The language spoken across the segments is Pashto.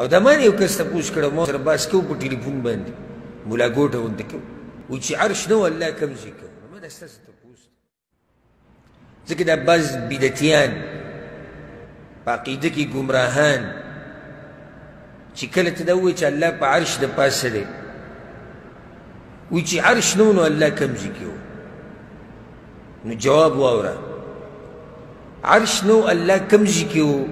او دا ما یو کس تپوس کړو مو سره باس کو په ټلیفون باندې مولا ګوټه ونده کو او چې عرش نو الله کم شي کو ما دا ستاسو تپوس ځکه دا باز بدعتیان په عقیده کې ګمراهان چې کله ته دا وایي چې الله په عرش د پاسه دی وایي چې عرش نو نو الله کم شي کو نو جواب واوره عرش نو الله کم ځای کې و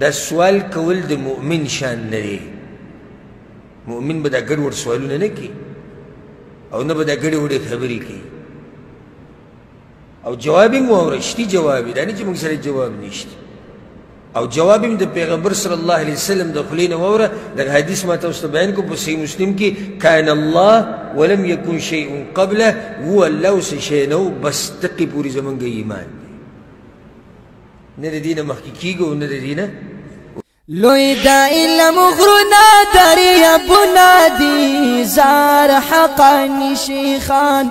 دا سوال کول د مؤمن شان نه دی مؤمن به دا ګډ وډ سوالونه نه کوي او نه به دا ګډې وډې خبرې کوي او جواب یې واوره شتي جواب یې دا نه چې موږ سره جواب نشته او جواب هم د پیغمبر صلی الله علیه وسلم د خلی نه ووره دغه حدیث ما تاسو ته بیان کوم په صحیح مسلم کې کان الله ولم یکن شیء قبله هو الله څه شی نه و بس تقي پورې زمونږ ایمان دی نه د دینه مخکې کیږو نه د دینه لوی د علم غرونه دریابونه دي زار حقانی شیخان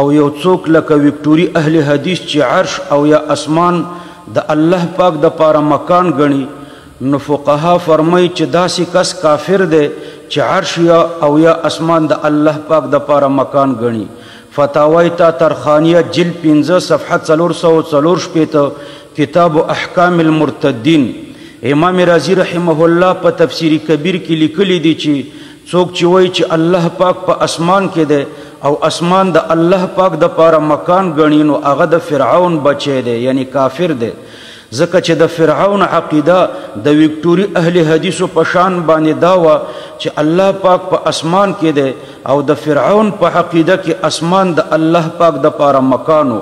او یو څوک لکه ویکټوري اهل حدیث چې عرش او یا اسمان د الله پاک د پاره مکان ګڼي نو فقها فرمایي چې داسې کس کافر دی چې عرش یا او یا اسمان د الله پاک د پاره مکان ګڼي فتاوای تا ترخانیه جلد 15 صفحه 444 کتاب احکام المرتدین امام رازی رحمه الله په تفسیر کبیر کې لیکلی دی چې څوک چې وایي چې الله پاک په اسمان کې دی او اسمان د الله پاک د پاره مکان ګڼي نو هغه د فرعون بچی دی یعنی کافر دی ځکه چې د فرعون عقیده د ویکټوري اهل حدیثو په شان باندې دا وه چې الله پاک په اسمان کې دی او د فرعون په عقیده کې اسمان د الله پاک د پاره مکانو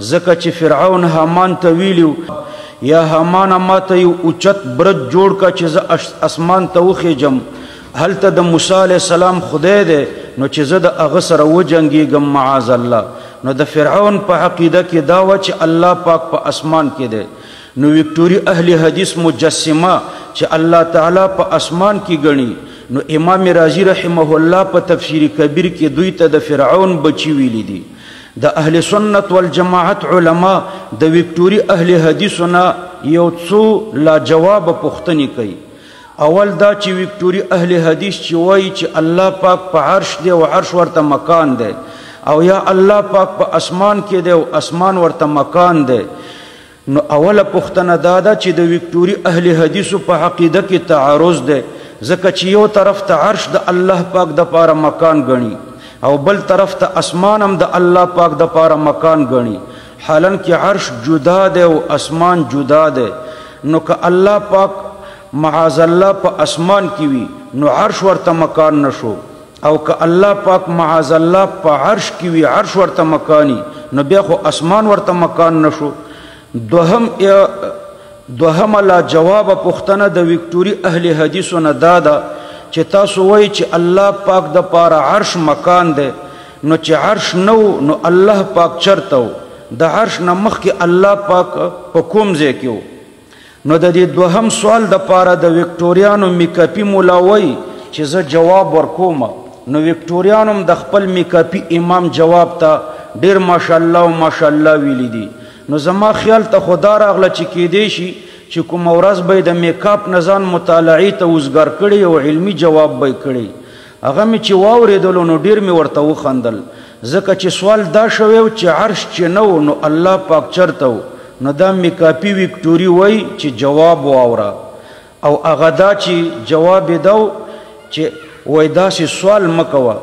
ځکه چې فرعون هامان ته ویلي و، یا هامانه ما ته یو اوچت برج جوړ کړه چې زه اسمان ته وخېژم، هلته د موسی علیه السلام خدای دی نو چې زه د هغه سره وجنګېږم معاذ الله، نو د فرعون په عقیده کې دا وه چې الله پاک په اسمان کې دی، نو ویکټوري اهل حدیث مجسمه چې الله تعالی په اسمان کې ګڼي، نو امام رازي رحمه الله په تفسیر کبیر کې دوی ته د فرعون بچي ویلي دي. د اهل سنت والجماعت علما د ویکټوري اهل حدیثو نه یو څو لا جواب پوښتنې کوي. اول دا چې ویکټوري اهل حدیث چې وایي چې الله پاک په عرش دی او عرش ورته مکان دی او یا الله پاک په اسمان کې دی او اسمان ورته مکان دی، نو اوله پوښتنه دا ده چې د ویکټوري اهل حدیثو په عقیده کې تعارض دی ځکه چې یو طرف ته عرش د الله پاک دپاره مکان ګڼي او بل طرف ته اسمان هم د الله پاک دپاره مکان ګڼي حالن کې عرش جدا دی او اسمان جدا دی نو که الله پاک معاذ الله په اسمان کې وي نو عرش ورته مکان نشو او که الله پاک معاذ الله په عرش کې وي عرش ورته مکاني نو بیا خو اسمان ورته مکان نشو دوهم دوهم لا جواب پښتنه د وکټوري اهل حدیثو نه دادا چې تاسو وایي چې الله پاک د پاره عرش مکان دی نو چې عرش نو نو الله پاک چرته د عرش نه مخکې الله پاک په کوم ځای کې نو د دې دوهم سوال د پاره د وکټوریانو میکاپی مولا وای چې زه جواب ورکوم نو وکټوریانو د خپل میکاپی امام جواب ته ډیر ماشاءالله او ماشاءالله ویلی دي نو زما خیال ته خدا راغله چې کې دی شي چې کوم ورځ به د میکاپ نزان مطالعه ته وزګار کړي او علمی جواب به کړي هغه مې چې واورېدلو نو ډېر مې ورته وخندل ځکه چې سوال دا شوی و چې عرش چې نه و نو الله پاک چرته و نو دا میکاپي ویکټوري وایي چې جواب واوره او هغه دا چې جواب یې دا و چې وایي داسې سوال مه کوه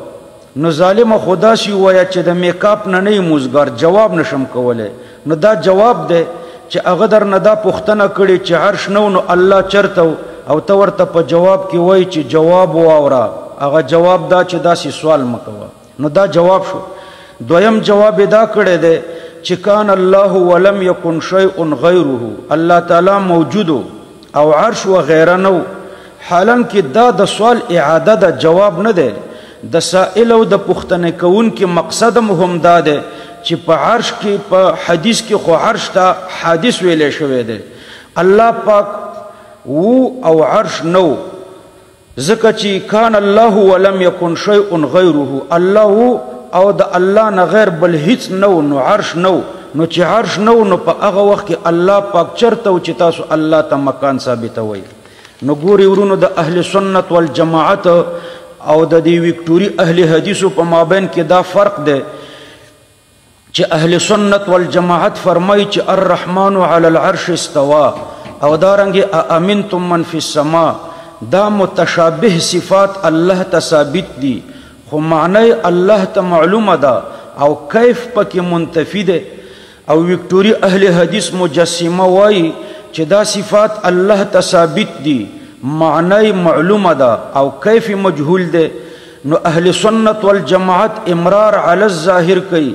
نو ظالمه خو داسې ووایه چې د میکاپ نه نه یې موزګار جواب نه شم کولی نو دا جواب دی چې هغه درنه دا پوښتنه کړې چې عرش نه و نو الله چرته و او ته ورته په جواب کې وایې چې جواب واوره هغه جواب دا چې داسې سوال مه کوه نو دا جواب شو دویم جواب یې دا کړی دی چې کان الله ولم یکن شیء غیره الله تعالی موجود او عرش و غیره نه حالانکه دا د سوال اعاده ده جواب نه دی، د سائل او د پوښتنه کوونکي مقصد هم همدا دی چې په عرش کې په حدیث کې خو عرش ته حادث ویلی شوی دی الله پاک وو او عرش نه وو ځکه چې کان الله ولم یکن شیء غیره الله وو او د الله نه غیر بل هیڅ نه و نو عرش نه و نو چې عرش نه و نو په هغه وخت کې الله پاک چرته و چې تاسو الله ته مکان ثابتوئ نو ګوري ورونو د اهل سنت والجماعت او د دې وکټوري اهل حدیثو په مابین کې دا فرق دی چې اهل سنت والجماعت فرمایي چې الرحمن علی العرش استوا او دا رنګ امنتم من فی السما دا متشابه صفات الله ته ثابت دي خو معنی الله ته معلومه ده او کیف پکې منتفی ده او ویکټوري اهل حدیث مجسمه وایي چې دا صفات الله ته ثابت دي، معنی یې معلومه ده او کیف یې مجهول دی، نو اهل سنت والجماعت امرار علی الظاهر کوي،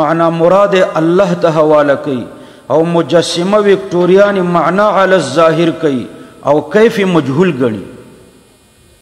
معنی مراد یې الله ته حواله کوي او مجسمه ویکټوریان یې معنی علی الظاهر کوي او کیف یې مجهول ګڼي.